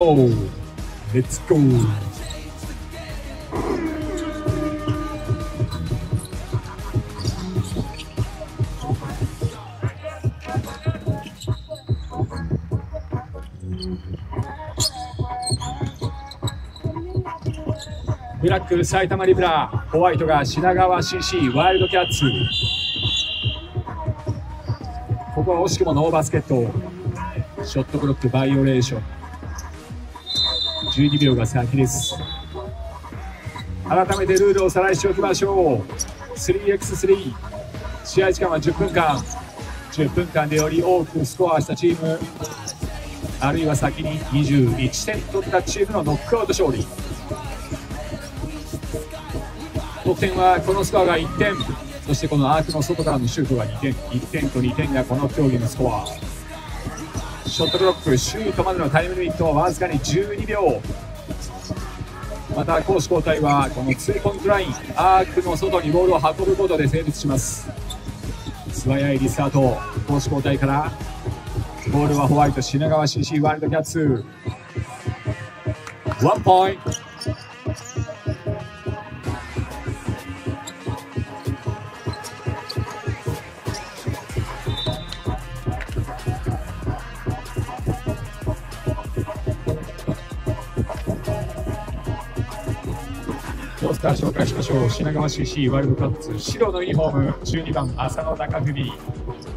Oh, let's go. ブラック埼玉リブラホワイトが品川 CC ワイルドキャッツここは惜しくもノーバスケット。ショットクロックバイオレーション12秒が先です。改めてルールをおさらいしておきましょう。3x3 試合時間は10分間。10分間でより多くスコアしたチーム。あるいは先に21点取ったチームのノックアウト勝利。得点はこのスコアが1点。そしてこのアークの外からのシュートが2点。1点と2点がこの競技のスコア。ショットクロックシュートまでのタイムリミットはわずかに12秒。また攻守交代はこのツーポイントラインアークの外にボールを運ぶことで成立します。素早いリスタート。攻守交代からボールはホワイト品川 CC ワールドキャッツ。ワンポイント。スター紹介しましょう。品川 CC ワールドカップ白のユニフォーム12番浅野中文。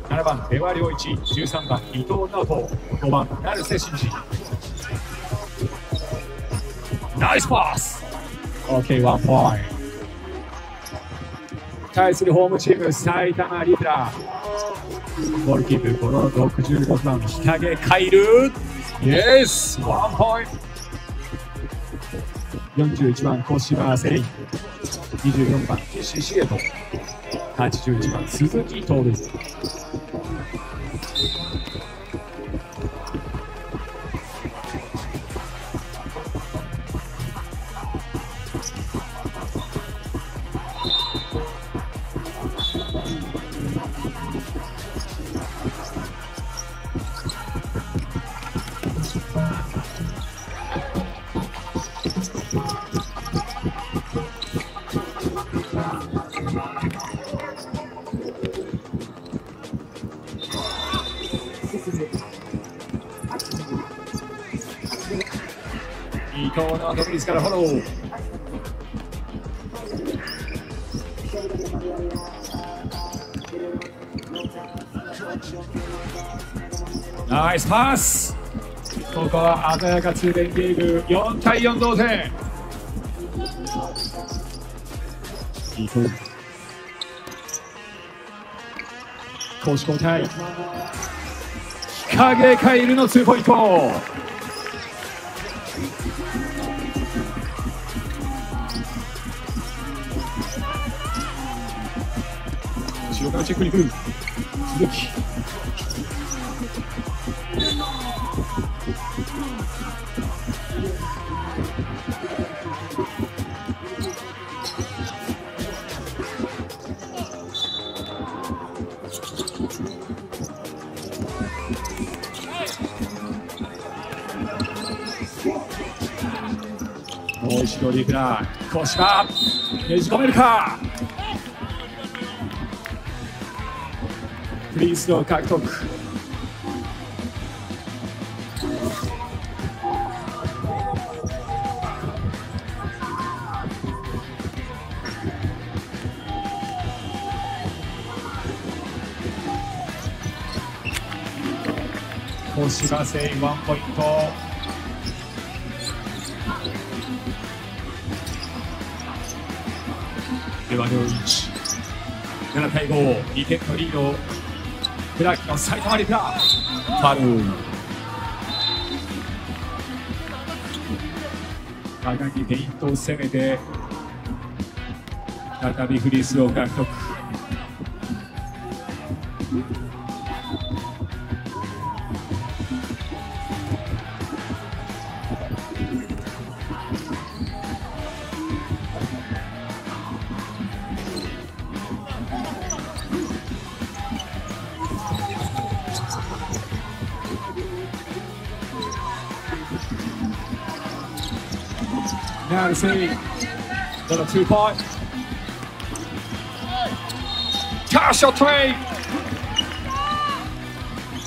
7番出羽良一。13番伊藤直人。5番成瀬真司。ナイスパス。OK ワンポイント。対するホームチーム埼玉リブラボールキープこの66番日陰カイル。イエス。ワンポイント。41番小島セリン24番岸重人81番鈴木徹。伊藤のアドビスからフォローナイスパスここは鮮やか通電リーグ4対4同点。伊藤攻守交代影カイルのツーポイント後ろからチェックに来る。鈴木もう一度リーフラー小島ねじ込めるか。フリースロー獲得。小島セイワンポイント。では両一7対52点のリード。クラーキの埼玉リプラファル高木ペイントを攻めて再びフリースロー獲得。Now to see. Got a two point. Cash or three.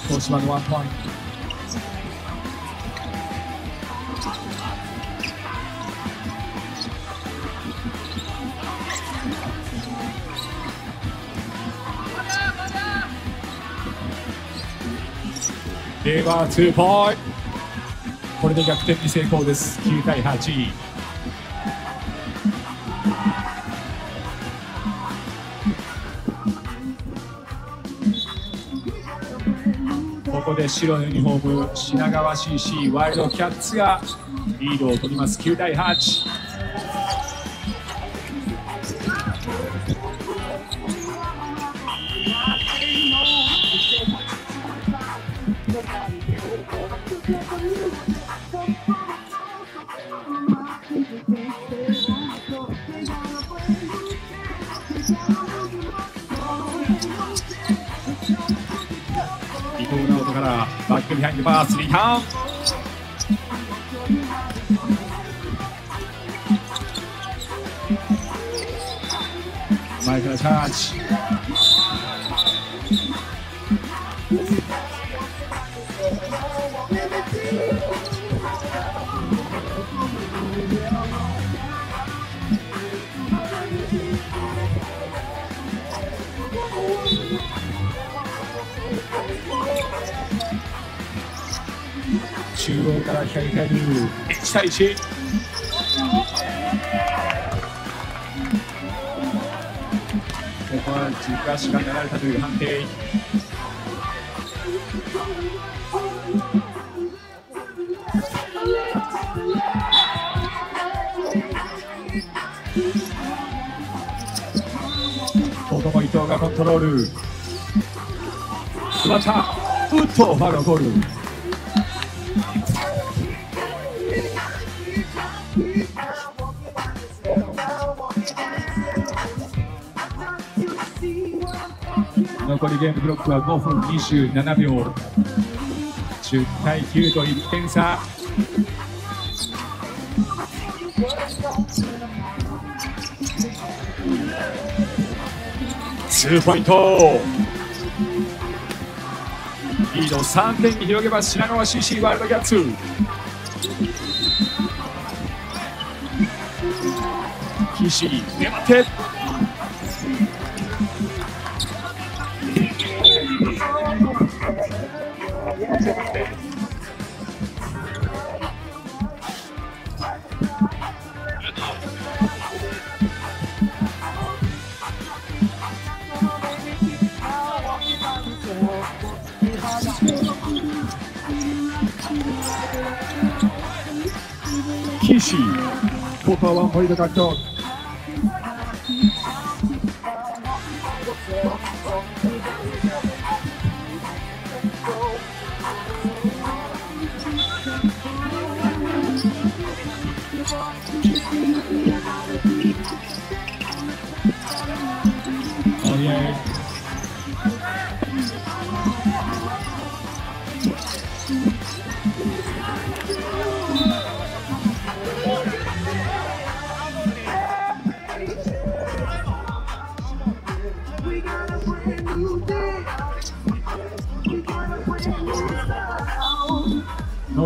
東芝のワンポイント。では2ポイントこれで逆転に成功です9対8で白のユニフォーム品川 CC ワイルドキャッツがリードを取ります。9対8からバックビハ中央から左左1対1ここは軸足が流れたという判定ここも伊藤がコントロール。また。打っとファウルゴール。残りゲームブロックは5分27秒。10対9と1点差。ツーポイント。リード3点に広げます。品川 CC ワールドキャッツ。岸粘って。岸ここはワンポ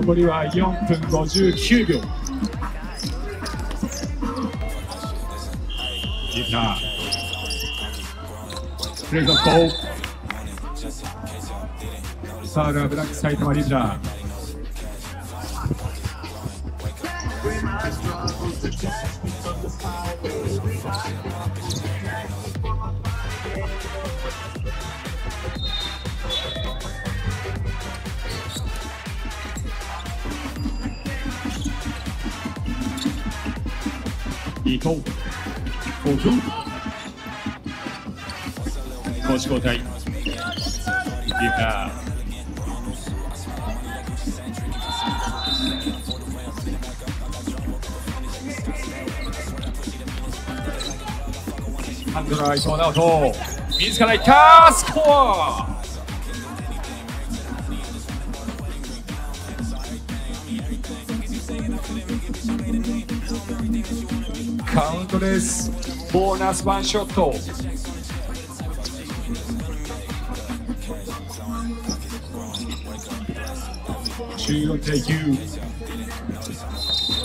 残りは4分59秒。ギター。プレイザーボーサードはブラック埼玉リーダー。伊藤5分攻守交代。ギターハンドラー伊藤直人。自らいった。スコア。トです。ボーナスワンショット。14対9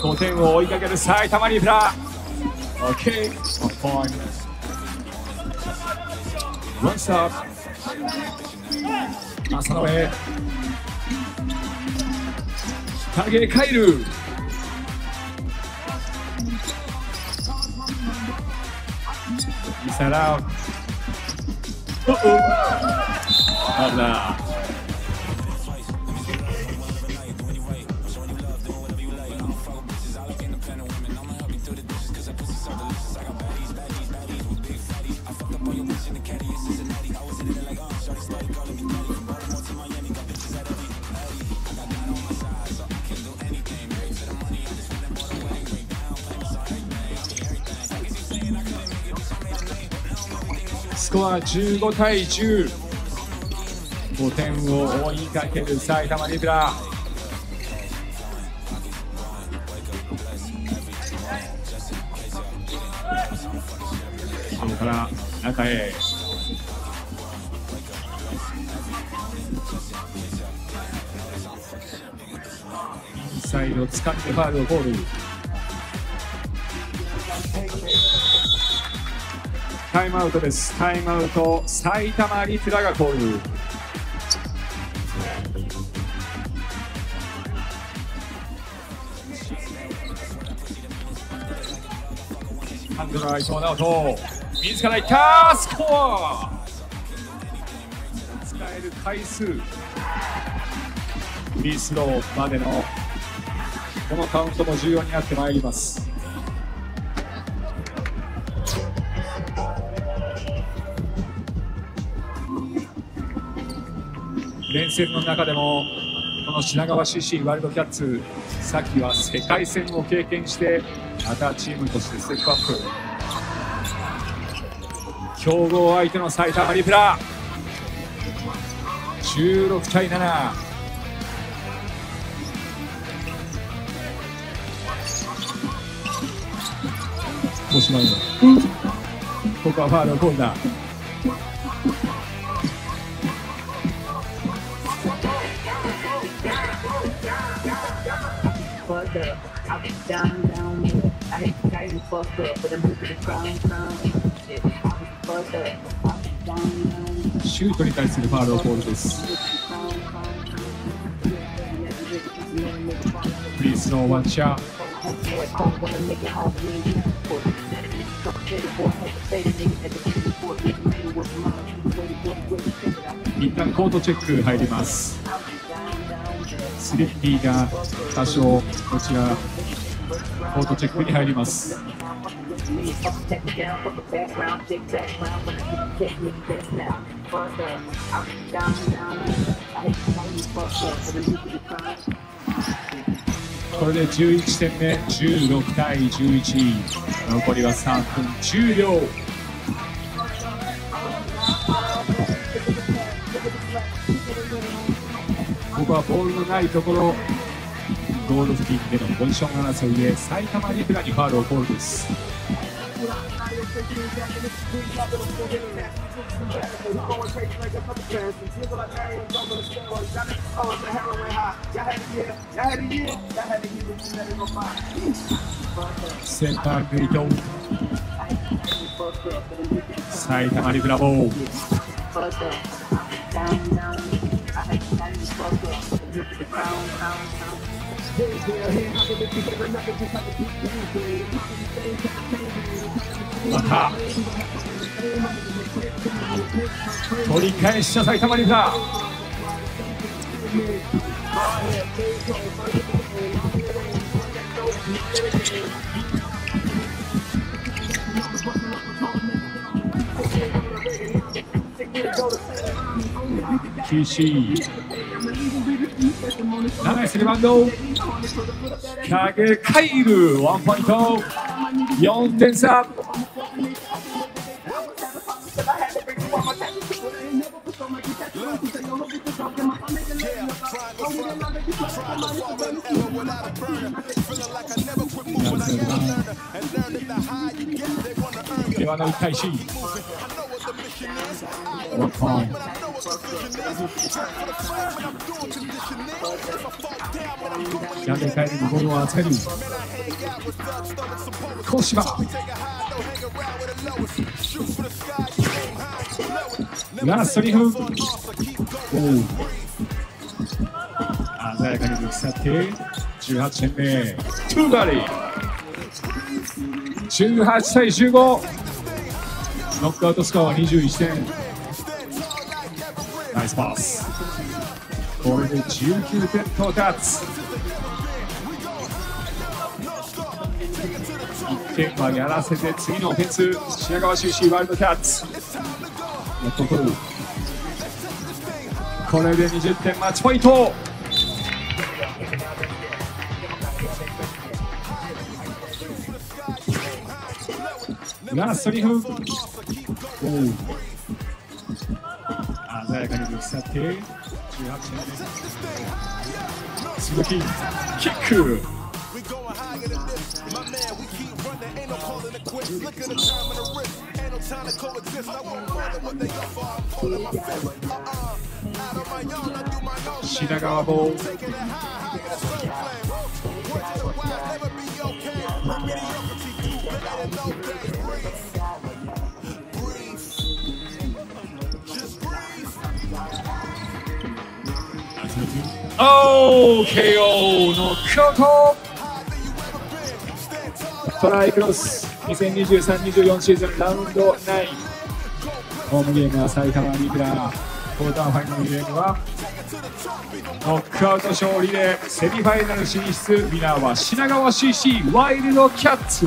5点を追いかける埼玉リフラ。OK 1 point One stop 浅野へ。影カイルイサラウおおなんだスコア15対10。5点を追いかける埼玉リブラ。ここから中へ。インサイド掴んでファールをコール。タイムアウトです。タイムアウト、埼玉リフラがコール。ハンドラ伊藤直人、自らいったスコア使える回数、フリースローまでのこのカウントも重要になってまいります。戦の中でもこの品川 CC ワールドキャッツさっきは世界戦を経験してまたチームとしてステップアップ。強豪相手の埼玉リプラ16対7こうしまうの。ここはファールをコーナー fucked up. I was down, down. yeah. I hate to guys fucked up, but I'm moving the crown, crown. Shit, I was fucked up. I was down, down. シュートに対するファールをコールです。フリースローワンチャー。一旦コートチェック入ります。スリッピーが多少こちらコートチェックに入ります。これで11点目、16対11。残りは3分10秒。はボールのないところ。ゴール付近でのポジション争いで埼玉リプラにファールをコールです。センタークリト。埼玉リプラボーまた。取り返した埼玉リファ厳しいスリバウンド影カイルワンポイント4点差.ではの1対1。What time? ヤンデカエルにボールを預ける。小芝。ラスト2分。おう鮮やかに抜き去って18点目。トゥーガリー。18対15。ノックアウトスコアは21点。ナイスパス。これで19点到達。1点はやらせて次のオフェンス品川修士ワールドキャッツこれで20点マッチポイントラスト2分 gonna be Sate. Suzuki Kiku. We higher than this, my man. We keep running, ain't no calling the quits. Look at the time and the wrist, ain't no time to coexist. I want more than what they offer. I'm holding my fist. Uh-uh, out of my yard, I do my own thing. Shinagawa Bowl. Taking it high, soul flame. Words the wise, never be okay. Better than no. OKO の京都トライクロス。2023-24シーズンラウンド9ホームゲームは埼玉リーグラークォーターファイナルゲームはノックアウト勝利でセミファイナル進出。ウィナーは品川 CC ワイルドキャッツ。